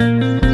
Música